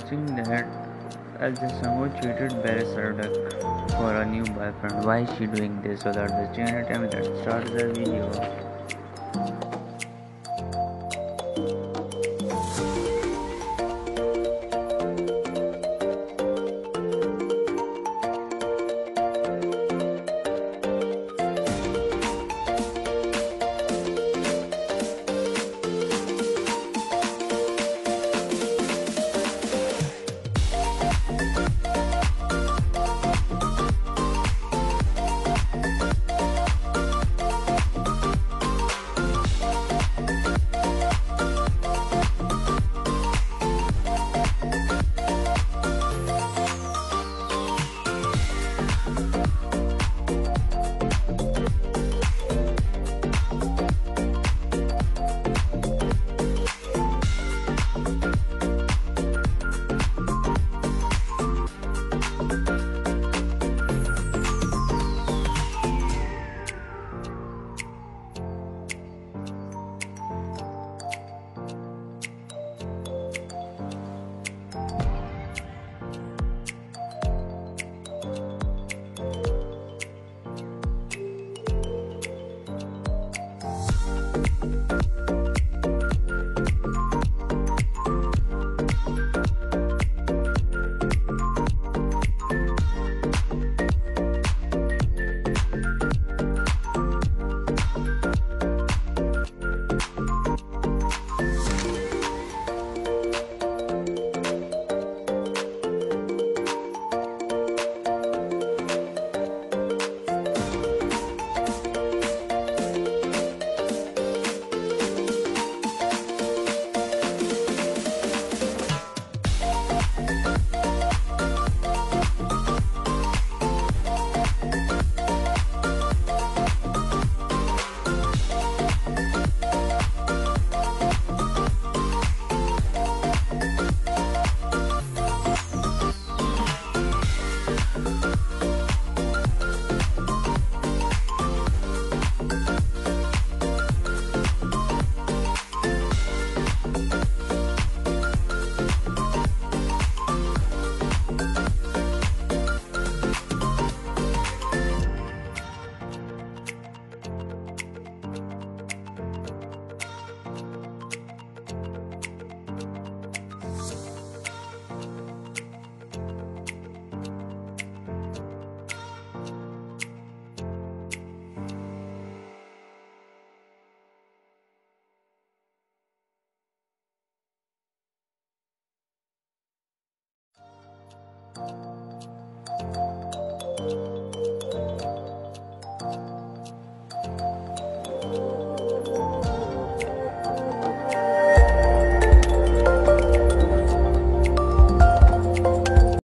watching that uh, Elcin Sangu cheated Baris Arduc for a new boyfriend. Why is she doing this without the channel? Time let's start the video. You